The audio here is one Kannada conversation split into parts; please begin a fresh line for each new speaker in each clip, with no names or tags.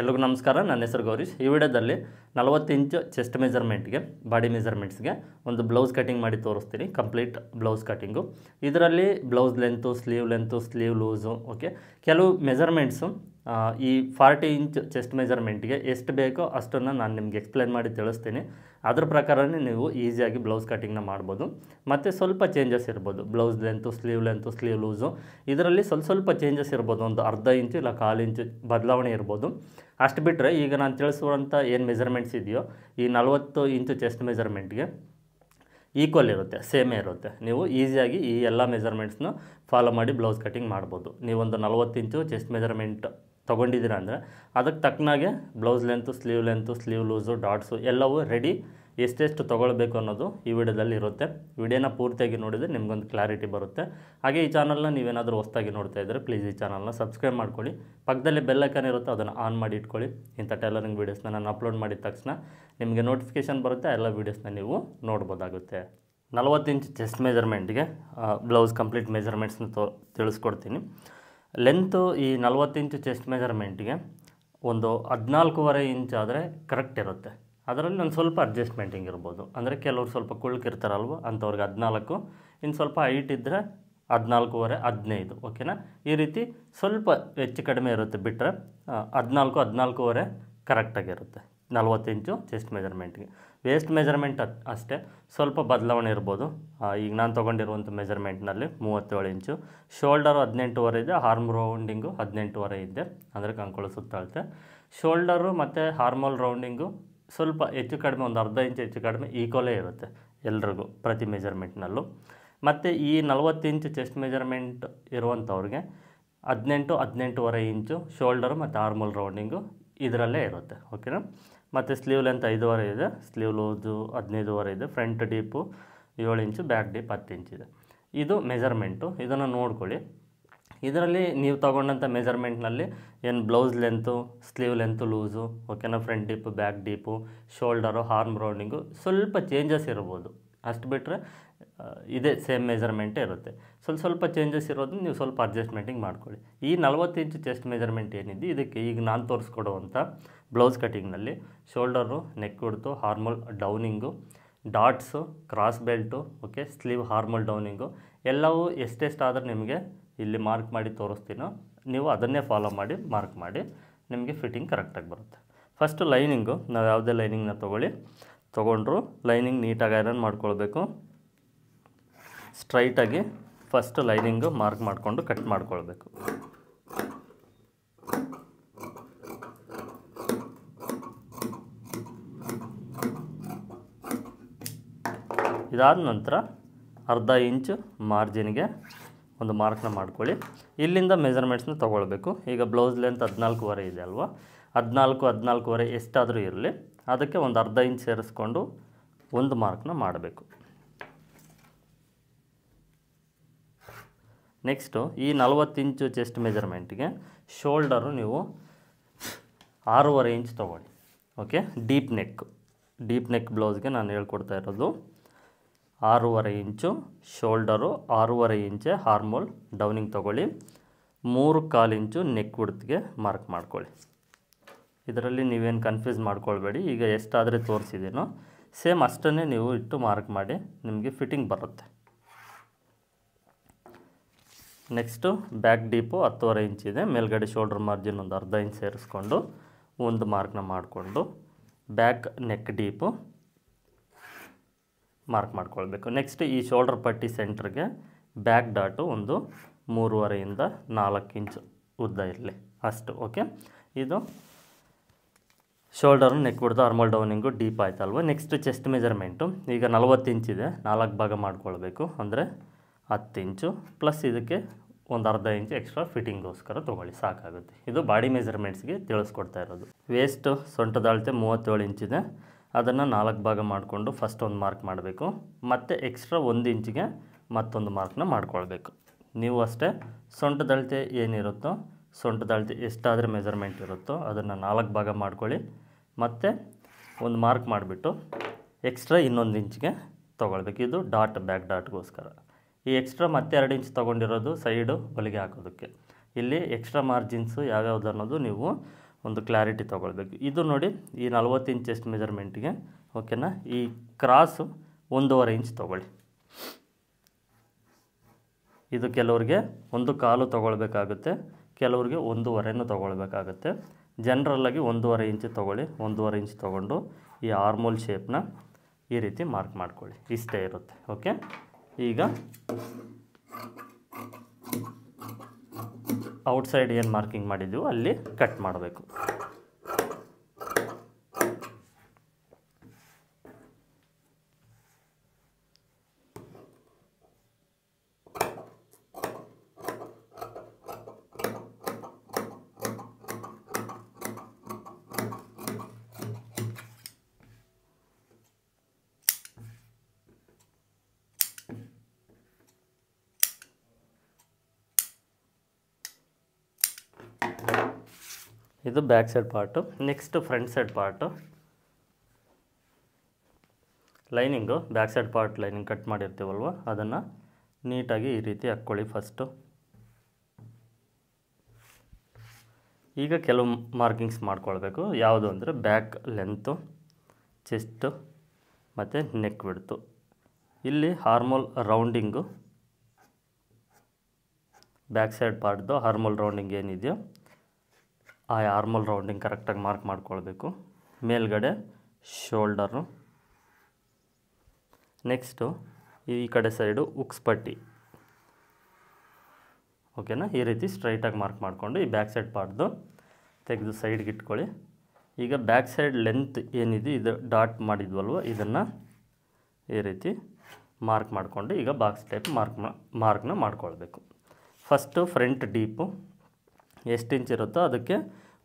ಎಲ್ರಿಗೂ ನಮಸ್ಕಾರ. ನನ್ನ ಹೆಸರು ಗೌರೀಶ್. ಈ ವಿಡಿಯೋದಲ್ಲಿ ನಲವತ್ತು ಇಂಚು ಚೆಸ್ಟ್ ಮೆಜರ್ಮೆಂಟ್ಗೆ ಬಾಡಿ ಮೆಜರ್ಮೆಂಟ್ಸ್ಗೆ ಒಂದು ಬ್ಲೌಸ್ ಕಟಿಂಗ್ ಮಾಡಿ ತೋರಿಸ್ತೀನಿ. ಕಂಪ್ಲೀಟ್ ಬ್ಲೌಸ್ ಕಟಿಂಗು ಇದರಲ್ಲಿ blouse length sleeve length sleeve loose okay ಕೆಲವು ಮೆಜರ್ಮೆಂಟ್ಸು ಈ ಫಾರ್ಟಿ ಇಂಚ್ ಚೆಸ್ಟ್ ಮೆಜರ್ಮೆಂಟ್ಗೆ ಎಷ್ಟು ಬೇಕೋ ಅಷ್ಟನ್ನು ನಾನು ನಿಮಗೆ ಎಕ್ಸ್ಪ್ಲೇನ್ ಮಾಡಿ ತಿಳಿಸ್ತೀನಿ. ಅದ್ರ ಪ್ರಕಾರನೇ ನೀವು ಈಸಿಯಾಗಿ ಬ್ಲೌಸ್ ಕಟಿಂಗ್ನ ಮಾಡ್ಬೋದು. ಮತ್ತು ಸ್ವಲ್ಪ ಚೇಂಜಸ್ ಇರ್ಬೋದು. Blouse length sleeve length sleeve loose ಇದರಲ್ಲಿ ಸ್ವಲ್ಪ ಸ್ವಲ್ಪ ಚೇಂಜಸ್ ಇರ್ಬೋದು. ಒಂದು ಅರ್ಧ ಇಂಚು ಇಲ್ಲ ಕಾಲು ಇಂಚು ಬದಲಾವಣೆ ಇರ್ಬೋದು. ಅಷ್ಟು ಬಿಟ್ಟರೆ ಈಗ ನಾನು ತಿಳಿಸುವಂಥ ಏನು ಮೆಜರ್ಮೆಂಟ್ಸ್ ಇದೆಯೋ ಈ ನಲವತ್ತು ಇಂಚು ಚೆಸ್ಟ್ ಮೆಜರ್ಮೆಂಟ್ಗೆ ಈಕ್ವಲ್ ಇರುತ್ತೆ ಸೇಮೇ ಇರುತ್ತೆ. ನೀವು ಈಸಿಯಾಗಿ ಈ ಎಲ್ಲ ಮೆಜರ್ಮೆಂಟ್ಸ್ನ ಫಾಲೋ ಮಾಡಿ ಬ್ಲೌಸ್ ಕಟಿಂಗ್ ಮಾಡ್ಬೋದು. ನೀವೊಂದು ನಲವತ್ತು ಇಂಚು ಚೆಸ್ಟ್ ಮೆಜರ್ಮೆಂಟ್ ತೊಗೊಂಡಿದ್ದೀರ ಅಂದರೆ ಅದಕ್ಕೆ ತಕ್ಕನಾಗೆ blouse length, sleeve length, sleeve loose, dots ಎಲ್ಲವೂ ರೆಡಿ ಎಷ್ಟೆಷ್ಟು ತೊಗೊಳ್ಬೇಕು ಅನ್ನೋದು ಈ ವಿಡಿಯೋದಲ್ಲಿ ಇರುತ್ತೆ. ವಿಡಿಯೋನ ಪೂರ್ತಿಯಾಗಿ ನೋಡಿದರೆ ನಿಮಗೊಂದು ಕ್ಲಾರಿಟಿ ಬರುತ್ತೆ. ಹಾಗೆ ಈ ಚಾನಲ್ನ ನೀವೇನಾದರೂ ಹೊಸ್ದಾಗಿ ನೋಡ್ತಾ ಇದ್ದರೆ ಪ್ಲೀಸ್ ಈ ಚಾನಲ್ನ ಸಬ್ಸ್ಕ್ರೈಬ್ ಮಾಡ್ಕೊಳ್ಳಿ. ಪಕ್ಕದಲ್ಲಿ ಬೆಲ್ಲೈಕನ್ ಇರುತ್ತೆ, ಅದನ್ನು ಆನ್ ಮಾಡಿ ಇಟ್ಕೊಳ್ಳಿ. ಇಂಥ ಟೈಲರಿಂಗ್ ವೀಡಿಯೋಸ್ನ ನಾನು ಅಪ್ಲೋಡ್ ಮಾಡಿದ ತಕ್ಷಣ ನಿಮಗೆ ನೋಟಿಫಿಕೇಷನ್ ಬರುತ್ತೆ, ಎಲ್ಲ ವೀಡಿಯೋಸ್ನ ನೀವು ನೋಡ್ಬೋದಾಗುತ್ತೆ. ನಲವತ್ತು ಇಂಚ್ ಚೆಸ್ಟ್ ಮೆಜರ್ಮೆಂಟ್ಗೆ ಬ್ಲೌಸ್ ಕಂಪ್ಲೀಟ್ ಮೆಜರ್ಮೆಂಟ್ಸ್ನ ತೋ, ತಿಳಿಸ್ಕೊಡ್ತೀನಿ. ಲೆಂತು ಈ ನಲವತ್ತು ಇಂಚು ಚೆಸ್ಟ್ ಮೆಜರ್ಮೆಂಟ್ಗೆ ಒಂದು ಹದಿನಾಲ್ಕೂವರೆ ಇಂಚ್ ಆದರೆ ಕರೆಕ್ಟ್ ಇರುತ್ತೆ. ಅದರಲ್ಲಿ ನಾನು ಸ್ವಲ್ಪ ಅಡ್ಜಸ್ಟ್ಮೆಂಟಿಂಗ್ ಇರ್ಬೋದು. ಅಂದರೆ ಕೆಲವ್ರು ಸ್ವಲ್ಪ ಕುಳ್ಕಿರ್ತಾರಲ್ವ ಅಂಥವ್ರಿಗೆ ಹದಿನಾಲ್ಕು ಇನ್ನು ಸ್ವಲ್ಪ ಹೈಟ್ ಇದ್ದರೆ ಹದಿನಾಲ್ಕೂವರೆ, ಹದಿನೈದು ಓಕೆನಾ ಈ ರೀತಿ ಸ್ವಲ್ಪ ಹೆಚ್ಚು ಕಡಿಮೆ ಇರುತ್ತೆ ಬಿಟ್ಟರೆ ಹದಿನಾಲ್ಕು, ಹದಿನಾಲ್ಕೂವರೆ ಕರೆಕ್ಟಾಗಿರುತ್ತೆ ನಲ್ವತ್ತು ಇಂಚು ಚೆಸ್ಟ್ ಮೆಜರ್ಮೆಂಟ್ಗೆ ವೇಸ್ಟ್ ಮೆಜರ್ಮೆಂಟ್ ಅಷ್ಟೇ. ಸ್ವಲ್ಪ ಬದಲಾವಣೆ ಇರ್ಬೋದು. ಈಗ ನಾನು ತೊಗೊಂಡಿರುವಂಥ ಮೆಜರ್ಮೆಂಟ್ನಲ್ಲಿ ಮೂವತ್ತೇಳು ಇಂಚು. ಶೋಲ್ಡರು ಹದಿನೆಂಟುವರೆ ಇದೆ ಹಾರ್ಮ್ ರೌಂಡಿಂಗು ಹದಿನೆಂಟುವರೆ ಇದೆ, ಅಂದರೆ ಕಂಕುಳು ಸುತ್ತಾಳುತ್ತೆ ಶೋಲ್ಡರು ಮತ್ತು ಹಾರ್ಮೋಲ್ ರೌಂಡಿಂಗು ಸ್ವಲ್ಪ ಹೆಚ್ಚು ಕಡಿಮೆ, ಒಂದು ಅರ್ಧ ಇಂಚು ಹೆಚ್ಚು ಕಡಿಮೆ ಈಕ್ವಲೇ ಇರುತ್ತೆ ಎಲ್ರಿಗೂ ಪ್ರತಿ ಮೆಜರ್ಮೆಂಟ್ನಲ್ಲೂ ಮತ್ತು ಈ ನಲವತ್ತು ಇಂಚು ಚೆಸ್ಟ್ ಮೆಜರ್ಮೆಂಟ್ ಇರುವಂಥವ್ರಿಗೆ ಹದಿನೆಂಟು ಹದಿನೆಂಟುವರೆ ಇಂಚು ಶೋಲ್ಡರು ಮತ್ತು ಹಾರ್ಮೋಲ್ ರೌಂಡಿಂಗು ಇದರಲ್ಲೇ ಇರುತ್ತೆ ಓಕೆನಾ ಮತ್ತು ಸ್ಲೀವ್ ಲೆಂತ್ ಐದುವರೆ ಇದೆ. ಸ್ಲೀವ್ ಲೂಸು ಹದಿನೈದುವರೆ ಇದೆ. ಫ್ರಂಟ್ ಡೀಪು ಏಳು ಇಂಚು ಬ್ಯಾಕ್ ಡೀಪ್ ಹತ್ತು ಇಂಚಿದೆ ಇದು. ಮೆಜರ್ಮೆಂಟು ಇದನ್ನು ನೋಡ್ಕೊಳ್ಳಿ. ಇದರಲ್ಲಿ ನೀವು ತೊಗೊಂಡಂಥ ಮೆಜರ್ಮೆಂಟ್ನಲ್ಲಿ ಏನು blouse length sleeve length loose ಓಕೆನಾ front deep back deep shoulder arm rounding ಸ್ವಲ್ಪ ಚೇಂಜಸ್ ಇರ್ಬೋದು. ಅಷ್ಟು ಬಿಟ್ಟರೆ ಇದೇ ಸೇಮ್ ಮೆಜರ್ಮೆಂಟೇ ಇರುತ್ತೆ. ಸ್ವಲ್ಪ ಸ್ವಲ್ಪ ಚೇಂಜಸ್ ಇರೋದನ್ನ ನೀವು ಸ್ವಲ್ಪ ಅಡ್ಜಸ್ಟ್ಮೆಂಟಿಂಗ್ ಮಾಡ್ಕೊಳ್ಳಿ. ಈ ನಲ್ವತ್ತು ಇಂಚು ಚೆಸ್ಟ್ ಮೆಜರ್ಮೆಂಟ್ ಏನಿದೆ, ಇದಕ್ಕೆ ಈಗ ನಾನು ತೋರಿಸ್ಕೊಡುವಂಥ blouse ಕಟಿಂಗ್ನಲ್ಲಿ shoulder neck width armhole downing dots cross belt okay sleeve armhole downing ಎಲ್ಲವೂ ಎಷ್ಟೆಷ್ಟಾದರೂ ನಿಮಗೆ ಇಲ್ಲಿ ಮಾರ್ಕ್ ಮಾಡಿ ತೋರಿಸ್ತೀನೋ, ನೀವು ಅದನ್ನೇ ಫಾಲೋ ಮಾಡಿ ಮಾರ್ಕ್ ಮಾಡಿ ನಿಮಗೆ ಫಿಟ್ಟಿಂಗ್ ಕರೆಕ್ಟಾಗಿ ಬರುತ್ತೆ. ಫಸ್ಟು ಲೈನಿಂಗು ನಾವು ಯಾವುದೇ ಲೈನಿಂಗ್ನ ತೊಗೊಳ್ಳಿ. ತೊಗೊಂಡ್ರು ಲೈನಿಂಗ್ ನೀಟಾಗಿ ಐರನ್ ಮಾಡ್ಕೊಳ್ಬೇಕು. ಸ್ಟ್ರೈಟಾಗಿ ಫಸ್ಟ್ ಲೈನಿಂಗು ಮಾರ್ಕ್ ಮಾಡಿಕೊಂಡು ಕಟ್ ಮಾಡ್ಕೊಳ್ಬೇಕು. ಇದಾದ ನಂತರ ಅರ್ಧ ಇಂಚು ಮಾರ್ಜಿನ್ಗೆ ಒಂದು ಮಾರ್ಕ್ನ ಮಾಡ್ಕೊಳ್ಳಿ. ಇಲ್ಲಿಂದ ಮೆಜರ್ಮೆಂಟ್ಸ್ನ ತೊಗೊಳ್ಬೇಕು. ಈಗ ಬ್ಲೌಸ್ ಲೆಂತ್ ಹದಿನಾಲ್ಕೂವರೆ ಇದೆ ಅಲ್ವಾ? ಹದಿನಾಲ್ಕು, ಹದಿನಾಲ್ಕುವರೆ ಎಷ್ಟಾದರೂ ಇರಲಿ. ಅದಕ್ಕೆ ಒಂದು ಅರ್ಧ ಇಂಚ್ ಸೇರಿಸ್ಕೊಂಡು ಒಂದು ಮಾರ್ಕ್ನ ಮಾಡಬೇಕು. ನೆಕ್ಸ್ಟು ಈ ನಲವತ್ತು ಇಂಚು ಚೆಸ್ಟ್ ಮೆಜರ್ಮೆಂಟ್ಗೆ ಶೋಲ್ಡರು ನೀವು ಆರೂವರೆ ಇಂಚ್ ತೊಗೊಳ್ಳಿ. Okay deep neck deep neck ಬ್ಲೌಸ್ಗೆ ನಾನು ಹೇಳ್ಕೊಡ್ತಾ ಇರೋದು ಆರೂವರೆ ಇಂಚು ಶೋಲ್ಡರು ಆರೂವರೆ ಇಂಚೆ ಹಾರ್ಮೋಲ್ ಡೌನಿಂಗ್ ತೊಗೊಳ್ಳಿ. ಮೂರು ಕಾಲು ಇಂಚು ನೆಕ್ ಉಡ್ತಿಗೆ ಮಾರ್ಕ್ ಮಾಡ್ಕೊಳ್ಳಿ. ಇದರಲ್ಲಿ ನೀವೇನು ಕನ್ಫ್ಯೂಸ್ ಮಾಡ್ಕೊಳ್ಬೇಡಿ. ಈಗ ಎಷ್ಟಾದರೆ ತೋರಿಸಿದ್ದೀನೋ ಸೇಮ್ ಅಷ್ಟನ್ನೇ ನೀವು ಇಟ್ಟು ಮಾರ್ಕ್ ಮಾಡಿ ನಿಮಗೆ ಫಿಟ್ಟಿಂಗ್ ಬರುತ್ತೆ. ನೆಕ್ಸ್ಟು ಬ್ಯಾಕ್ ಡೀಪು ಹತ್ತುವರೆ ಇಂಚ್ ಇದೆ. ಮೇಲ್ಗಡೆ ಶೋಲ್ಡ್ರ್ ಮಾರ್ಜಿನ್ ಒಂದು ಅರ್ಧ ಇಂಚ್ ಸೇರಿಸ್ಕೊಂಡು ಒಂದು ಮಾರ್ಕ್ನ ಮಾಡಿಕೊಂಡು ಬ್ಯಾಕ್ ನೆಕ್ ಡೀಪು ಮಾರ್ಕ್ ಮಾಡ್ಕೊಳ್ಬೇಕು. ನೆಕ್ಸ್ಟ್ ಈ ಶೋಲ್ಡ್ರ್ ಪಟ್ಟಿ ಸೆಂಟ್ರಿಗೆ ಬ್ಯಾಕ್ ಡಾಟು ಒಂದು ಮೂರುವರೆಯಿಂದ ನಾಲ್ಕು ಇಂಚ್ ಉದ್ದ ಇರಲಿ ಅಷ್ಟು ಓಕೆ ಇದು ಶೋಲ್ಡರ್ನ neck width armhole downing deep ಆಯ್ತಲ್ವ? Next chest measurement ಈಗ ನಲವತ್ತು ಇಂಚಿದೆ ನಾಲ್ಕು ಭಾಗ ಮಾಡ್ಕೊಳ್ಬೇಕು. ಅಂದರೆ ಹತ್ತು ಇಂಚು ಪ್ಲಸ್ ಇದಕ್ಕೆ ಒಂದು ಅರ್ಧ ಇಂಚು ಎಕ್ಸ್ಟ್ರಾ ಫಿಟ್ಟಿಂಗ್ಗೋಸ್ಕರ ತೊಗೊಳ್ಳಿ, ಸಾಕಾಗುತ್ತೆ. ಇದು ಬಾಡಿ ಮೆಜರ್ಮೆಂಟ್ಸ್ಗೆ ತಿಳಿಸ್ಕೊಡ್ತಾ ಇರೋದು. ವೇಸ್ಟು ಸೊಂಟದ ಅಳತೆ ಮೂವತ್ತೇಳು ಇಂಚಿದೆ. ಅದನ್ನು ನಾಲ್ಕು ಭಾಗ ಮಾಡಿಕೊಂಡು ಫಸ್ಟ್ ಒಂದು ಮಾರ್ಕ್ ಮಾಡಬೇಕು. ಮತ್ತು ಎಕ್ಸ್ಟ್ರಾ ಒಂದು ಇಂಚಿಗೆ ಮತ್ತೊಂದು ಮಾರ್ಕ್ನ ಮಾಡ್ಕೊಳ್ಬೇಕು. ನೀವು ಅಷ್ಟೇ ಸೊಂಟದ ಅಳತೆ ಏನಿರುತ್ತೋ, ಸೊಂಟದ ಅಳತೆ ಎಷ್ಟಾದರೆ ಮೆಜರ್ಮೆಂಟ್ ಇರುತ್ತೋ ಅದನ್ನು ನಾಲ್ಕು ಭಾಗ ಮಾಡ್ಕೊಳ್ಳಿ. ಮತ್ತು ಒಂದು ಮಾರ್ಕ್ ಮಾಡಿಬಿಟ್ಟು ಎಕ್ಸ್ಟ್ರಾ ಇನ್ನೊಂದು ಇಂಚಿಗೆ ತೊಗೊಳ್ಬೇಕು. ಇದು ಡಾಟ್, ಬ್ಯಾಕ್ ಡಾಟ್ಗೋಸ್ಕರ. ಈ ಎಕ್ಸ್ಟ್ರಾ ಮತ್ತೆ ಎರಡು ಇಂಚ್ ತೊಗೊಂಡಿರೋದು ಸೈಡು ಹೊಲಿಗೆ ಹಾಕೋದಕ್ಕೆ. ಇಲ್ಲಿ ಎಕ್ಸ್ಟ್ರಾ ಮಾರ್ಜಿನ್ಸು ಯಾವ್ಯಾವ್ದು ಅನ್ನೋದು ನೀವು ಒಂದು ಕ್ಲಾರಿಟಿ ತೊಗೊಳ್ಬೇಕು. ಇದು ನೋಡಿ ಈ ನಲ್ವತ್ತು ಇಂಚ್ ಎಷ್ಟು ಮೆಜರ್ಮೆಂಟ್ಗೆ ಓಕೆನಾ ಈ ಕ್ರಾಸು ಒಂದೂವರೆ ಇಂಚ್ ತೊಗೊಳ್ಳಿ. ಇದು ಕೆಲವ್ರಿಗೆ ಒಂದು ಕಾಲು ತೊಗೊಳ್ಬೇಕಾಗುತ್ತೆ, ಕೆಲವ್ರಿಗೆ ಒಂದೂವರೆನೂ ತೊಗೊಳ್ಬೇಕಾಗುತ್ತೆ. ಜನರಲ್ಲಾಗಿ ಒಂದೂವರೆ ಇಂಚ್ ತೊಗೊಳ್ಳಿ. ಒಂದೂವರೆ ಇಂಚ್ ತೊಗೊಂಡು ಈ ಆರ್ಮೋಲ್ ಶೇಪ್ನ ಈ ರೀತಿ ಮಾರ್ಕ್ ಮಾಡ್ಕೊಳ್ಳಿ. ಇಷ್ಟೇ ಇರುತ್ತೆ ಓಕೆ ಈಗ ಔಟ್ಸೈಡ್ ಏನು ಮಾರ್ಕಿಂಗ್ ಮಾಡಿದ್ದೀವೋ ಅಲ್ಲಿ ಕಟ್ ಮಾಡಬೇಕು. ಇದು back side part next front side part lining back side part lining cut ಮಾಡಿರ್ತೀವಲ್ವ? ಅದನ್ನು ನೀಟಾಗಿ ಈ ರೀತಿ ಹಾಕ್ಕೊಳ್ಳಿ ಫಸ್ಟು ಈಗ ಕೆಲವು ಮಾರ್ಕಿಂಗ್ಸ್ ಮಾಡ್ಕೊಳ್ಬೇಕು. ಯಾವುದು ಅಂದರೆ ಬ್ಯಾಕ್ ಲೆಂತು ಚೆಸ್ಟು ಮತ್ತು ನೆಕ್ ಬಿಡ್ತು ಇಲ್ಲಿ ಹಾರ್ಮೋಲ್ ರೌಂಡಿಂಗು ಬ್ಯಾಕ್ ಸೈಡ್ ಪಾರ್ಟ್ದು ಹಾರ್ಮೋಲ್ ರೌಂಡಿಂಗ್ ಏನಿದೆಯೋ ಆ ಆರ್ಮಲ್ ರೌಂಡಿಂಗ್ ಕರೆಕ್ಟಾಗಿ ಮಾರ್ಕ್ ಮಾಡ್ಕೊಳ್ಬೇಕು. ಮೇಲ್ಗಡೆ ಶೋಲ್ಡರು ನೆಕ್ಸ್ಟು ಈ ಕಡೆ ಸೈಡು ಉಕ್ಸ್ ಪಟ್ಟಿ. ಓಕೆನಾ ಈ ರೀತಿ ಸ್ಟ್ರೈಟಾಗಿ ಮಾರ್ಕ್ ಮಾಡಿಕೊಂಡು ಈ ಬ್ಯಾಕ್ ಸೈಡ್ ಪಾಡ್ದು ತೆಗೆದು ಸೈಡ್ಗೆ ಇಟ್ಕೊಳ್ಳಿ. ಈಗ ಬ್ಯಾಕ್ ಸೈಡ್ ಲೆಂತ್ ಏನಿದೆ, ಇದು ಡಾಟ್ ಮಾಡಿದ್ವಲ್ವ? ಇದನ್ನು ಈ ರೀತಿ ಮಾರ್ಕ್ ಮಾಡಿಕೊಂಡು ಈಗ ಬಾಕ್ಸ್ ಟೈಪ್ ಮಾರ್ಕ್ ಮಾರ್ಕ್ನ ಮಾಡ್ಕೊಳ್ಬೇಕು. ಫಸ್ಟು ಫ್ರಂಟ್ ಡೀಪು ಎಷ್ಟು ಇಂಚ್ ಇರುತ್ತೋ ಅದಕ್ಕೆ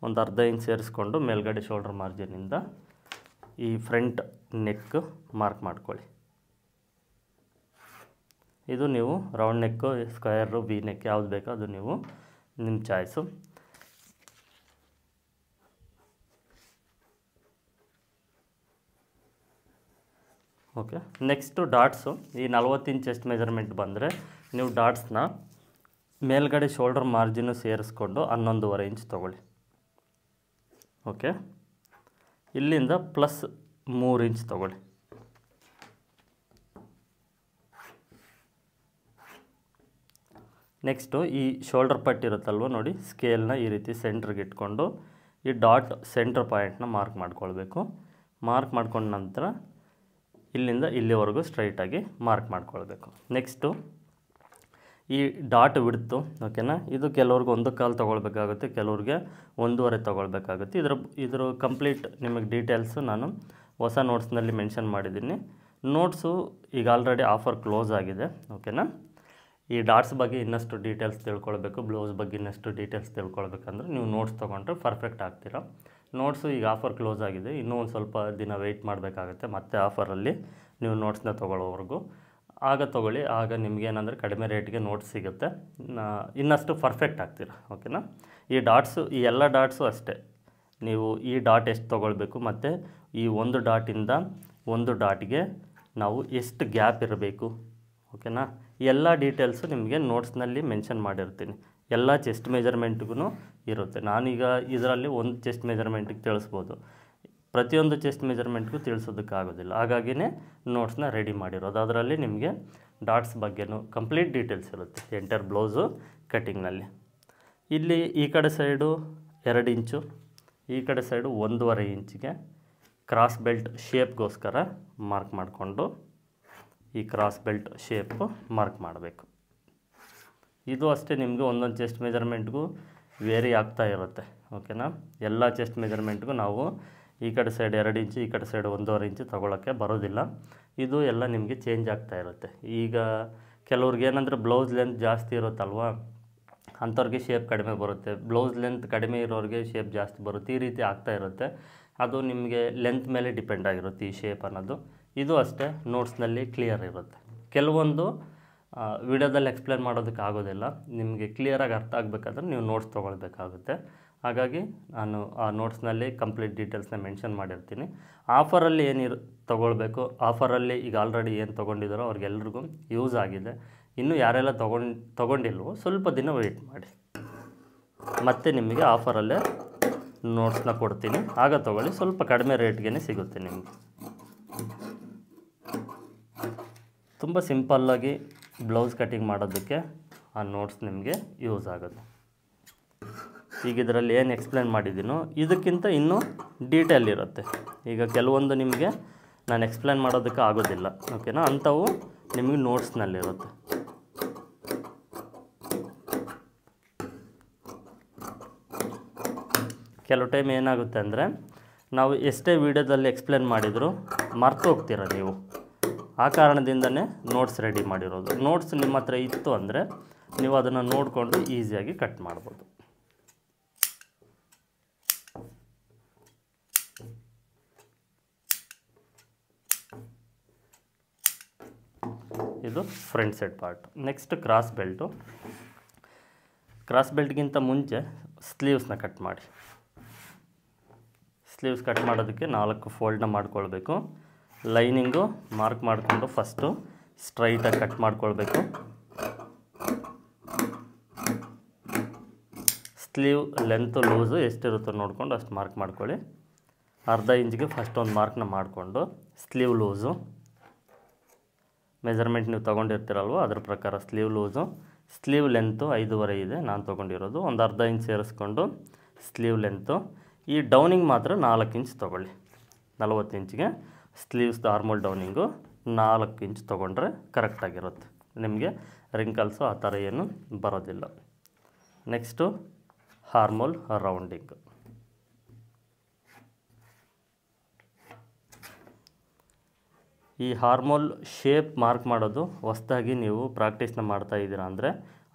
ಒಂದು ಅರ್ಧ ಇಂಚ್ ಸೇರಿಸ್ಕೊಂಡು ಮೇಲ್ಗಡೆ ಶೋಲ್ಡ್ರ್ ಮಾರ್ಜಿನಿಂದ ಈ ಫ್ರಂಟ್ ನೆಕ್ ಮಾರ್ಕ್ ಮಾಡ್ಕೊಳ್ಳಿ. ಇದು ನೀವು round neck square V neck ಯಾವ್ದು ಬೇಕೋ ಅದು ನೀವು ನಿಮ್ಮ ಚಾಯ್ಸು ಓಕೆ ನೆಕ್ಸ್ಟು ಡಾಟ್ಸು ಈ ನಲ್ವತ್ತು ಇಂಚ್ ಚೆಸ್ಟ್ ಮೆಜರ್ಮೆಂಟ್ ಬಂದರೆ ನೀವು ಡಾಟ್ಸ್ನ ಮೇಲ್ಗಡೆ ಶೋಲ್ಡರ್ ಮಾರ್ಜಿನು ಸೇರಿಸ್ಕೊಂಡು ಹನ್ನೊಂದುವರೆ ಇಂಚ್ ತೊಗೊಳ್ಳಿ. ಓಕೆ ಇಲ್ಲಿಂದ ಪ್ಲಸ್ ಮೂರು ಇಂಚ್ ತೊಗೊಳ್ಳಿ. ನೆಕ್ಸ್ಟು ಈ ಶೋಲ್ಡರ್ ಪಟ್ಟಿ ಇರುತ್ತಲ್ವ ನೋಡಿ ಸ್ಕೇಲ್ನ ಈ ರೀತಿ ಸೆಂಟ್ರಿಗೆ ಇಟ್ಕೊಂಡು ಈ ಡಾಟ್ ಸೆಂಟ್ರ್ ಪಾಯಿಂಟ್ನ ಮಾರ್ಕ್ ಮಾಡ್ಕೊಳ್ಬೇಕು. ಮಾರ್ಕ್ ಮಾಡ್ಕೊಂಡ ನಂತರ ಇಲ್ಲಿಂದ ಇಲ್ಲಿವರೆಗೂ ಸ್ಟ್ರೈಟಾಗಿ ಮಾರ್ಕ್ ಮಾಡ್ಕೊಳ್ಬೇಕು. ನೆಕ್ಸ್ಟು ಈ ಡಾಟ್ ಬಿಡ್ತು ಓಕೆನಾ? ಇದು ಕೆಲವ್ರಿಗೆ ಒಂದು ಕಾಲು ತೊಗೊಳ್ಬೇಕಾಗುತ್ತೆ, ಕೆಲವ್ರಿಗೆ ಒಂದೂವರೆ ತೊಗೊಳ್ಬೇಕಾಗುತ್ತೆ. ಇದ್ರ ಇದ್ರ ಕಂಪ್ಲೀಟ್ ನಿಮಗೆ ಡೀಟೇಲ್ಸು ನಾನು ಹೊಸ ನೋಟ್ಸ್ನಲ್ಲಿ ಮೆನ್ಷನ್ ಮಾಡಿದ್ದೀನಿ. ನೋಟ್ಸು ಈಗ ಆಲ್ರೆಡಿ ಆಫರ್ ಕ್ಲೋಸ್ ಆಗಿದೆ, ಓಕೆನಾ? ಈ ಡಾಟ್ಸ್ ಬಗ್ಗೆ ಇನ್ನಷ್ಟು ಡೀಟೇಲ್ಸ್ ತಿಳ್ಕೊಳ್ಬೇಕು, ಬ್ಲೌಸ್ ಬಗ್ಗೆ ಇನ್ನಷ್ಟು ಡೀಟೇಲ್ಸ್ ತಿಳ್ಕೊಳ್ಬೇಕಂದ್ರೆ ನೀವು ನೋಟ್ಸ್ ತೊಗೊಂಡ್ರೆ ಪರ್ಫೆಕ್ಟ್ ಆಗ್ತೀರಾ? ನೋಟ್ಸು ಈಗ ಆಫರ್ ಕ್ಲೋಸ್ ಆಗಿದೆ, ಇನ್ನೂ ಒಂದು ಸ್ವಲ್ಪ ದಿನ ವೆಯ್ಟ್ ಮಾಡಬೇಕಾಗುತ್ತೆ, ಮತ್ತೆ ಆಫರಲ್ಲಿ ನೀವು ನೋಟ್ಸ್ನ ತೊಗೊಳ್ಳೋವರೆಗೂ. ಆಗ ತೊಗೊಳ್ಳಿ, ಆಗ ನಿಮಗೇನಂದರೆ ಕಡಿಮೆ ರೇಟ್ಗೆ ನೋಟ್ಸ್ ಸಿಗುತ್ತೆ. ಇನ್ನಷ್ಟು ಪರ್ಫೆಕ್ಟ್ ಆಗ್ತೀರಾ ಓಕೆನಾ ಈ ಡಾಟ್ಸು ಈ ಎಲ್ಲ ಡಾಟ್ಸು ಅಷ್ಟೇ. ನೀವು ಈ ಡಾಟ್ ಎಷ್ಟು ತೊಗೊಳ್ಬೇಕು ಮತ್ತು ಈ ಒಂದು ಡಾಟಿಂದ ಒಂದು ಡಾಟ್ಗೆ ನಾವು ಎಷ್ಟು ಗ್ಯಾಪ್ ಇರಬೇಕು ಓಕೆನಾ ಎಲ್ಲ ಡೀಟೇಲ್ಸು ನಿಮಗೆ ನೋಟ್ಸ್ನಲ್ಲಿ ಮೆನ್ಷನ್ ಮಾಡಿರ್ತೀನಿ. ಎಲ್ಲ ಚೆಸ್ಟ್ ಮೆಜರ್ಮೆಂಟ್ಗೂ ಇರುತ್ತೆ. ನಾನೀಗ ಇದರಲ್ಲಿ ಒಂದು ಚೆಸ್ಟ್ ಮೆಜರ್ಮೆಂಟಿಗೆ ತಿಳಿಸ್ಬೋದು. ಪ್ರತಿಯೊಂದು ಚೆಸ್ಟ್ ಮೆಜರ್ಮೆಂಟ್ಗೂ ತಿಳಿಸೋದಕ್ಕಾಗೋದಿಲ್ಲ. ಹಾಗಾಗಿನೇ ನೋಟ್ಸ್ನ ರೆಡಿ ಮಾಡಿರೋದು. ಅದರಲ್ಲಿ ನಿಮಗೆ ಡಾಟ್ಸ್ ಬಗ್ಗೆನೂ ಕಂಪ್ಲೀಟ್ ಡೀಟೇಲ್ಸ್ ಇರುತ್ತೆ. ಎಂಟರ್ ಬ್ಲೌಸು ಕಟ್ಟಿಂಗ್ನಲ್ಲಿ ಇಲ್ಲಿ ಈ ಕಡೆ ಸೈಡು ಎರಡು ಇಂಚು, ಈ ಕಡೆ ಸೈಡು ಒಂದೂವರೆ ಇಂಚಿಗೆ ಕ್ರಾಸ್ ಬೆಲ್ಟ್ ಶೇಪ್ಗೋಸ್ಕರ ಮಾರ್ಕ್ ಮಾಡಿಕೊಂಡು ಈ ಕ್ರಾಸ್ ಬೆಲ್ಟ್ ಶೇಪು ಮಾರ್ಕ್ ಮಾಡಬೇಕು. ಇದು ಅಷ್ಟೇ ನಿಮಗೆ ಒಂದೊಂದು ಚೆಸ್ಟ್ ಮೆಜರ್ಮೆಂಟ್ಗೂ ವೇರಿ ಆಗ್ತಾ ಇರುತ್ತೆ. ಓಕೆನಾ ಎಲ್ಲ ಚೆಸ್ಟ್ ಮೆಜರ್ಮೆಂಟ್ಗೂ ನಾವು ಈ ಕಡೆ ಸೈಡ್ ಎರಡು ಇಂಚು ಈ ಕಡೆ ಸೈಡ್ ಒಂದೂವರೆ ಇಂಚು ತೊಗೊಳಕ್ಕೆ ಬರೋದಿಲ್ಲ. ಇದು ಎಲ್ಲ ನಿಮಗೆ ಚೇಂಜ್ ಆಗ್ತಾ ಇರುತ್ತೆ. ಈಗ ಕೆಲವ್ರಿಗೆ ಏನಂದರೆ ಬ್ಲೌಸ್ ಲೆಂತ್ ಜಾಸ್ತಿ ಇರುತ್ತಲ್ವ? ಅಂಥವ್ರಿಗೆ ಶೇಪ್ ಕಡಿಮೆ ಬರುತ್ತೆ. ಬ್ಲೌಸ್ ಲೆಂತ್ ಕಡಿಮೆ ಇರೋರಿಗೆ ಶೇಪ್ ಜಾಸ್ತಿ ಬರುತ್ತೆ. ಈ ರೀತಿ ಆಗ್ತಾ ಇರುತ್ತೆ. ಅದು ನಿಮಗೆ ಲೆಂತ್ ಮೇಲೆ ಡಿಪೆಂಡ್ ಆಗಿರುತ್ತೆ ಈ ಶೇಪ್ ಅನ್ನೋದು. ಇದು ಅಷ್ಟೇ ನೋಟ್ಸ್ನಲ್ಲಿ ಕ್ಲಿಯರ್ ಇರುತ್ತೆ. ಕೆಲವೊಂದು ವಿಡಿಯೋದಲ್ಲಿ ಎಕ್ಸ್ಪ್ಲೇನ್ ಮಾಡೋದಕ್ಕೆ ಆಗೋದಿಲ್ಲ. ನಿಮಗೆ ಕ್ಲಿಯರಾಗಿ ಅರ್ಥ ಆಗಬೇಕಾದ್ರೆ ನೀವು ನೋಟ್ಸ್ ತೊಗೊಳ್ಬೇಕಾಗುತ್ತೆ. ಹಾಗಾಗಿ ನಾನು ಆ ನೋಟ್ಸ್ನಲ್ಲಿ ಕಂಪ್ಲೀಟ್ ಡೀಟೇಲ್ಸ್ನ ಮೆನ್ಷನ್ ಮಾಡಿರ್ತೀನಿ. ಆಫರಲ್ಲಿ ಏನಿರು, ತೊಗೊಳ್ಬೇಕು. ಆಫರಲ್ಲಿ ಈಗ ಆಲ್ರೆಡಿ ಏನು ತೊಗೊಂಡಿದ್ದಾರೋ ಅವ್ರಿಗೆಲ್ರಿಗೂ ಯೂಸ್ ಆಗಿದೆ. ಇನ್ನು ಯಾರೆಲ್ಲ ತೊಗೊಂಡು, ತೊಗೊಂಡಿಲ್ವೋ ಸ್ವಲ್ಪ ದಿನ ವೆಯ್ಟ್ ಮಾಡಿ. ಮತ್ತೆ ನಿಮಗೆ ಆಫರಲ್ಲೇ ನೋಟ್ಸ್ನ ಕೊಡ್ತೀನಿ. ಆಗ ತೊಗೊಳ್ಳಿ. ಸ್ವಲ್ಪ ಕಡಿಮೆ ರೇಟ್ಗೆ ಸಿಗುತ್ತೆ ನಿಮಗೆ. ತುಂಬ ಸಿಂಪಲ್ಲಾಗಿ ಬ್ಲೌಸ್ ಕಟಿಂಗ್ ಮಾಡೋದಕ್ಕೆ ಆ ನೋಟ್ಸ್ ನಿಮಗೆ ಯೂಸ್ ಆಗುತ್ತೆ. ಈಗ ಇದರಲ್ಲಿ ಏನು ಎಕ್ಸ್ಪ್ಲೇನ್ ಮಾಡಿದ್ದೀನೋ ಇದಕ್ಕಿಂತ ಇನ್ನೂ ಡೀಟೇಲ್ ಇರುತ್ತೆ. ಈಗ ಕೆಲವೊಂದು ನಿಮಗೆ ನಾನು ಎಕ್ಸ್ಪ್ಲೇನ್ ಮಾಡೋದಕ್ಕೆ ಆಗೋದಿಲ್ಲ ಓಕೆನಾ ಅಂಥವು ನಿಮಗೆ ನೋಟ್ಸ್ನಲ್ಲಿರುತ್ತೆ ಕೆಲವು ಟೈಮ್ ಏನಾಗುತ್ತೆ ಅಂದರೆ, ನಾವು ಎಷ್ಟೇ ವೀಡಿಯೋದಲ್ಲಿ ಎಕ್ಸ್ಪ್ಲೇನ್ ಮಾಡಿದರೂ ಮರ್ತು ಹೋಗ್ತೀರ ನೀವು? ಆ ಕಾರಣದಿಂದನೇ ನೋಟ್ಸ್ ರೆಡಿ ಮಾಡಿರೋದು. ನೋಟ್ಸ್ ನಿಮ್ಮ ಹತ್ರ ಇತ್ತು ಅಂದರೆ, ನೀವು ಅದನ್ನು ನೋಡಿಕೊಂಡು ಈಸಿಯಾಗಿ ಕಟ್ ಮಾಡ್ಬೋದು. ಇದು front side part next cross belt cross ಬೆಲ್ಟ್ಗಿಂತ ಮುಂಚೆ ಸ್ಲೀವ್ಸ್ನ ಕಟ್ ಮಾಡಿ. ಸ್ಲೀವ್ಸ್ ಕಟ್ ಮಾಡೋದಕ್ಕೆ ನಾಲ್ಕು ಫೋಲ್ಡ್ನ ಮಾಡ್ಕೊಳ್ಬೇಕು. ಲೈನಿಂಗು ಮಾರ್ಕ್ ಮಾಡಿಕೊಂಡು ಫಸ್ಟು ಸ್ಟ್ರೈಟಾಗಿ ಕಟ್ ಮಾಡ್ಕೊಳ್ಬೇಕು. ಸ್ಲೀವ್ ಲೆಂತು ಲೂಸು ಎಷ್ಟಿರುತ್ತೋ ನೋಡ್ಕೊಂಡು ಅಷ್ಟು ಮಾರ್ಕ್ ಮಾಡ್ಕೊಳ್ಳಿ. ಅರ್ಧ ಇಂಚ್ಗೆ ಫಸ್ಟ್ ಒಂದು ಮಾರ್ಕ್ನ ಮಾಡಿಕೊಂಡು ಸ್ಲೀವ್ ಲೂಸು ಮೆಜರ್ಮೆಂಟ್ ನೀವು ತೊಗೊಂಡಿರ್ತೀರಲ್ವ? ಅದ್ರ ಪ್ರಕಾರ ಸ್ಲೀವ್ ಲೂಸು ಸ್ಲೀವ್ ಲೆಂತು ಐದುವರೆ ಇದೆ. ನಾನು ತೊಗೊಂಡಿರೋದು. ಒಂದು ಅರ್ಧ ಇಂಚ್ ಸೇರಿಸ್ಕೊಂಡು ಸ್ಲೀವ್ ಲೆಂತು ಈ ಡೌನಿಂಗ್ ಮಾತ್ರ ನಾಲ್ಕು ಇಂಚ್ ತೊಗೊಳ್ಳಿ. ನಲವತ್ತು ಇಂಚ್ಗೆ ಸ್ಲೀವ್ಸ್ ನಾರ್ಮಲ್ ಡೌನಿಂಗು ನಾಲ್ಕು ಇಂಚ್ ತೊಗೊಂಡ್ರೆ ಕರೆಕ್ಟಾಗಿರುತ್ತೆ ನಿಮಗೆ ರಿಂಕಲ್ಸು ಆ ಥರ ಏನು ಬರೋದಿಲ್ಲ. ನೆಕ್ಸ್ಟು ಹಾರ್ಮೋಲ್ ರೌಂಡಿಂಗ್ ಈ ಹಾರ್ಮೋಲ್ ಶೇಪ್ ಮಾರ್ಕ್ ಮಾಡೋದು ಹೊಸ್ದಾಗಿ ನೀವು ಪ್ರಾಕ್ಟೀಸ್ನ ಮಾಡ್ತಾ ಇದ್ದೀರಾ ಅಂದರೆ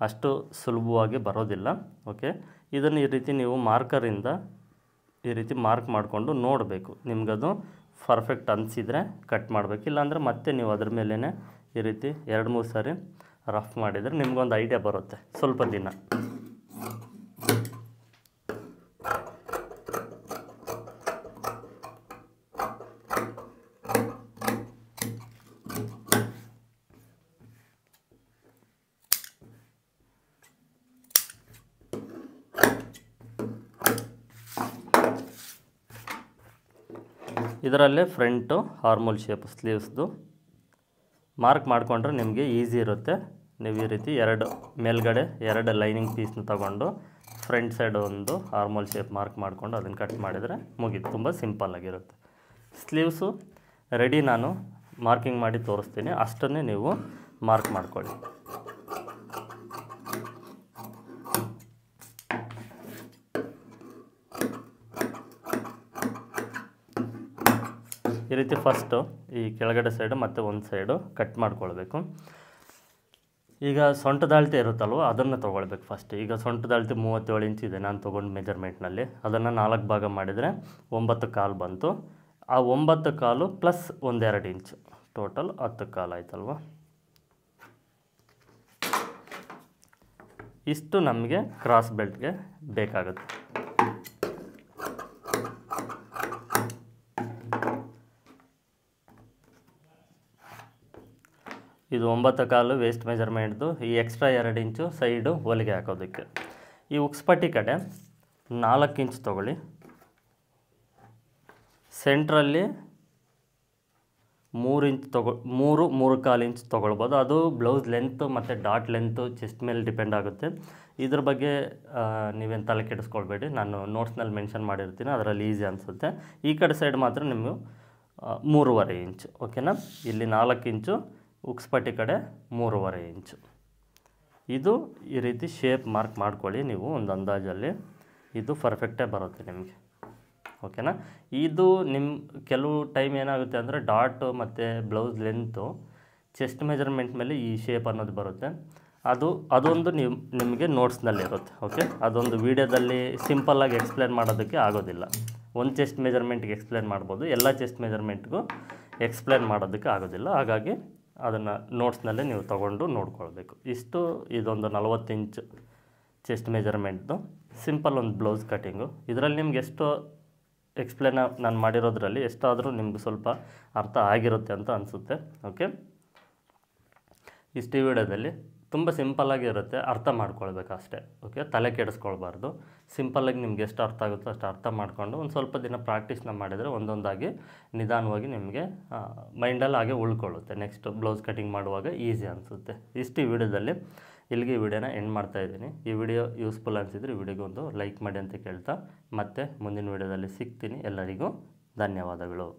ಅಷ್ಟು ಸುಲಭವಾಗಿ ಬರೋದಿಲ್ಲ, ಓಕೆ? ಇದನ್ನು ಈ ರೀತಿ ನೀವು ಮಾರ್ಕರಿಂದ ಈ ರೀತಿ ಮಾರ್ಕ್ ಮಾಡಿಕೊಂಡು ನೋಡಬೇಕು. ನಿಮಗದು ಪರ್ಫೆಕ್ಟ್ ಅನಿಸಿದರೆ ಕಟ್ ಮಾಡಬೇಕು. ಇಲ್ಲಾಂದರೆ ಮತ್ತೆ ನೀವು ಅದ್ರ ಮೇಲೇ ಈ ರೀತಿ ಎರಡು ಮೂರು ಸಾರಿ ರಫ್ ಮಾಡಿದರೆ ನಿಮಗೊಂದು ಐಡಿಯಾ ಬರುತ್ತೆ. ಸ್ವಲ್ಪ ದಿನ. ಇದರಲ್ಲೇ ಫ್ರಂಟು ಹಾರ್ಮೋಲ್ ಶೇಪ್ ಸ್ಲೀವ್ಸ್ದು ಮಾರ್ಕ್ ಮಾಡಿಕೊಂಡ್ರೆ ನಿಮಗೆ ಈಸಿ ಇರುತ್ತೆ. ನೀವು ಈ ರೀತಿ ಎರಡು ಮೇಲ್ಗಡೆ ಎರಡು ಲೈನಿಂಗ್ ಪೀಸ್ನ ತಗೊಂಡು ಫ್ರಂಟ್ ಸೈಡ್ ಒಂದು ಹಾರ್ಮೋಲ್ ಶೇಪ್ ಮಾರ್ಕ್ ಮಾಡಿಕೊಂಡು ಅದನ್ನು ಕಟ್ ಮಾಡಿದರೆ ಮುಗೀತು. ತುಂಬ ಸಿಂಪಲ್ಲಾಗಿರುತ್ತೆ ಸ್ಲೀವ್ಸು ರೆಡಿ ನಾನು ಮಾರ್ಕಿಂಗ್ ಮಾಡಿ ತೋರಿಸ್ತೀನಿ. ಅಷ್ಟನ್ನೇ ನೀವು ಮಾರ್ಕ್ ಮಾಡ್ಕೊಳ್ಳಿ. ರೀತಿ ಫಸ್ಟು ಈ ಕೆಳಗಡೆ ಸೈಡು ಮತ್ತು ಒಂದು ಸೈಡು ಕಟ್ ಮಾಡ್ಕೊಳ್ಬೇಕು. ಈಗ ಸೊಂಟದ ಅಳತೆ ಇರುತ್ತಲ್ವ, ಅದನ್ನು ತೊಗೊಳ್ಬೇಕು ಫಸ್ಟ್ ಈಗ ಸೊಂಟದ ಅಳತೆ ಮೂವತ್ತೇಳು ಇಂಚ್ ಇದೆ, ನಾನು ತೊಗೊಂಡು ಮೆಜರ್ಮೆಂಟ್ನಲ್ಲಿ ಅದನ್ನು ನಾಲ್ಕು ಭಾಗ ಮಾಡಿದರೆ ಒಂಬತ್ತು ಕಾಲು ಬಂತು. ಆ ಒಂಬತ್ತು ಕಾಲು ಪ್ಲಸ್ ಒಂದೆರಡು ಇಂಚು ಟೋಟಲ್ ಹತ್ತು ಕಾಲು ಆಯ್ತಲ್ವ? ಇಷ್ಟು ನಮಗೆ ಕ್ರಾಸ್ ಬೆಲ್ಟ್ಗೆ ಬೇಕಾಗುತ್ತೆ. ಇದು ಒಂಬತ್ತು ಕಾಲು ವೇಸ್ಟ್ ಮೆಜರ್ಮೆಂಟ್ದು ಈ ಎಕ್ಸ್ಟ್ರಾ ಎರಡು ಇಂಚು ಸೈಡು ಹೊಲಿಗೆ ಹಾಕೋದಕ್ಕೆ. ಈ ಉಕ್ಸ್ಪಟ್ಟಿ ಕಡೆ ನಾಲ್ಕು ಇಂಚ್ ತೊಗೊಳ್ಳಿ. ಸೆಂಟ್ರಲ್ಲಿ ಮೂರು ಇಂಚ್ ತಗೊ, ಮೂರು ಮೂರು ಕಾಲು ಇಂಚ್ ತೊಗೊಳ್ಬೋದು. ಅದು ಬ್ಲೌಸ್ ಲೆಂತು ಮತ್ತು ಡಾಟ್ ಲೆಂತು ಚೆಸ್ಟ್ ಮೇಲೆ ಡಿಪೆಂಡ್ ಆಗುತ್ತೆ. ಇದ್ರ ಬಗ್ಗೆ ನೀವೇನು ತಲೆ ಕೆಡಿಸ್ಕೊಳ್ಬೇಡಿ. ನಾನು ನೋಟ್ಸ್ನಲ್ಲಿ ಮೆನ್ಷನ್ ಮಾಡಿರ್ತೀನಿ. ಅದರಲ್ಲಿ ಈಸಿ ಅನಿಸುತ್ತೆ. ಈ ಕಡೆ ಸೈಡ್ ಮಾತ್ರ ನಿಮಗೆ ಮೂರುವರೆ ಇಂಚು. ಓಕೆನಾ ಇಲ್ಲಿ ನಾಲ್ಕು ಇಂಚು ಉಕ್ಸ್ಪಟ್ಟಿ ಕಡೆ ಮೂರುವರೆ ಇಂಚು. ಇದು ಈ ರೀತಿ ಶೇಪ್ ಮಾರ್ಕ್ ಮಾಡ್ಕೊಳ್ಳಿ ನೀವು ಒಂದು ಅಂದಾಜಲ್ಲಿ. ಇದು ಪರ್ಫೆಕ್ಟೇ ಬರುತ್ತೆ ನಿಮಗೆ. ಓಕೆನಾ ಇದು ನಿಮ್ಮ ಕೆಲವು ಟೈಮ್ ಏನಾಗುತ್ತೆ ಅಂದರೆ ಡಾಟ್ ಮತ್ತು ಬ್ಲೌಸ್ ಲೆಂತು ಚೆಸ್ಟ್ ಮೆಜರ್ಮೆಂಟ್ ಮೇಲೆ ಈ ಶೇಪ್ ಅನ್ನೋದು ಬರುತ್ತೆ. ಅದು, ಅದೊಂದು ನೀವು ನಿಮಗೆ ನೋಟ್ಸ್ನಲ್ಲಿ ಇರುತ್ತೆ. ಓಕೆ ಅದೊಂದು ವೀಡಿಯೋದಲ್ಲಿ ಸಿಂಪಲ್ಲಾಗಿ ಎಕ್ಸ್ಪ್ಲೇನ್ ಮಾಡೋದಕ್ಕೆ ಆಗೋದಿಲ್ಲ. ಒಂದು ಚೆಸ್ಟ್ ಮೆಜರ್ಮೆಂಟ್ಗೆ ಎಕ್ಸ್ಪ್ಲೇನ್ ಮಾಡ್ಬೋದು, ಎಲ್ಲ ಚೆಸ್ಟ್ ಮೆಜರ್ಮೆಂಟ್ಗೂ ಎಕ್ಸ್ಪ್ಲೇನ್ ಮಾಡೋದಕ್ಕೆ ಆಗೋದಿಲ್ಲ. ಹಾಗಾಗಿ ಅದನ್ನು ನೋಟ್ಸ್ನಲ್ಲೇ ನೀವು ತಗೊಂಡು ನೋಡ್ಕೊಳ್ಬೇಕು. ಇಷ್ಟು, ಇದೊಂದು ನಲವತ್ತು ಇಂಚ್ ಚೆಸ್ಟ್ ಮೆಜರ್ಮೆಂಟ್ದು ಸಿಂಪಲ್ ಒಂದು ಬ್ಲೌಸ್ ಕಟ್ಟಿಂಗು ಇದರಲ್ಲಿ ನಿಮ್ಗೆ ಎಷ್ಟು ಎಕ್ಸ್ಪ್ಲೇನ ನಾನು ಮಾಡಿರೋದ್ರಲ್ಲಿ ಎಷ್ಟಾದರೂ ನಿಮ್ಗೆ ಸ್ವಲ್ಪ ಅರ್ಥ ಆಗಿರುತ್ತೆ ಅಂತ ಅನಿಸುತ್ತೆ. ಓಕೆ ಇಷ್ಟು ವಿಡಿಯೋದಲ್ಲಿ ತುಂಬ ಸಿಂಪಲ್ಲಾಗಿ ಇರುತ್ತೆ, ಅರ್ಥ ಮಾಡ್ಕೊಳ್ಬೇಕು ಅಷ್ಟೇ ಓಕೆ ತಲೆ ಕೆಡಿಸ್ಕೊಳ್ಬಾರ್ದು. ಸಿಂಪಲ್ಲಾಗಿ ನಿಮ್ಗೆ ಎಷ್ಟು ಅರ್ಥ ಆಗುತ್ತೋ ಅಷ್ಟು ಅರ್ಥ ಮಾಡಿಕೊಂಡು ಒಂದು ಸ್ವಲ್ಪ ದಿನ ಪ್ರಾಕ್ಟೀಸ್ನ ಮಾಡಿದರೆ ಒಂದೊಂದಾಗಿ ನಿಧಾನವಾಗಿ ನಿಮಗೆ ಮೈಂಡಲ್ಲಿ ಹಾಗೆ ಉಳ್ಕೊಳ್ಳುತ್ತೆ. ನೆಕ್ಸ್ಟ್ ಬ್ಲೌಸ್ ಕಟಿಂಗ್ ಮಾಡುವಾಗ ಈಸಿ ಅನಿಸುತ್ತೆ. ಇಷ್ಟು ಈ ವಿಡಿಯೋದಲ್ಲಿ. ಇಲ್ಲಿಗೆ ಈ ವಿಡಿಯೋನ ಎಂಡ್ ಮಾಡ್ತಾ ಇದ್ದೀನಿ. ಈ ವಿಡಿಯೋ ಯೂಸ್ಫುಲ್ ಅನಿಸಿದ್ರೆ ವಿಡಿಯೋಗೆ ಒಂದು ಲೈಕ್ ಮಾಡಿ ಅಂತ ಕೇಳ್ತಾ. ಮತ್ತೆ ಮುಂದಿನ ವಿಡಿಯೋದಲ್ಲಿ ಸಿಗ್ತೀನಿ. ಎಲ್ಲರಿಗೂ ಧನ್ಯವಾದಗಳು.